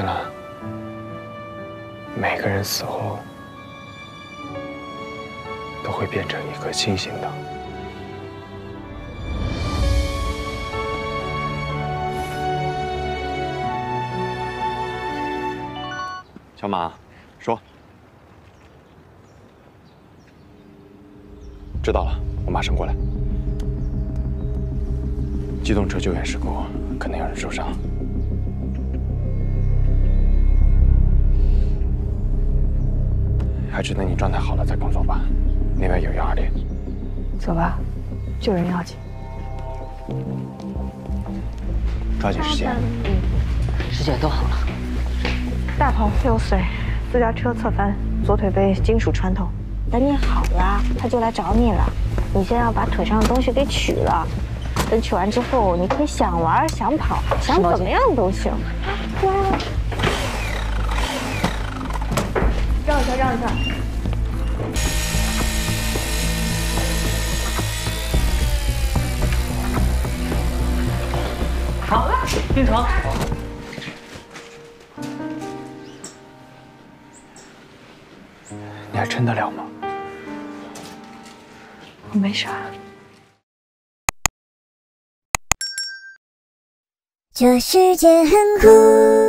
兰兰，每个人死后都会变成一颗星星的。小马，说。知道了，我马上过来。机动车救援事故，可能有人受伤。还是等你状态好了再工作吧，那边有幺二零。走吧，救人要紧。抓紧时间。嗯，师姐都好了。大鹏六岁，私家车侧翻，左腿被金属穿透。等你好了，他就来找你了。你先要把腿上的东西给取了，等取完之后，你可以想玩、想跑、想怎么样都行。来，让一下，让一下。好了，病床。你还撑得了吗？我没事。这世界很酷。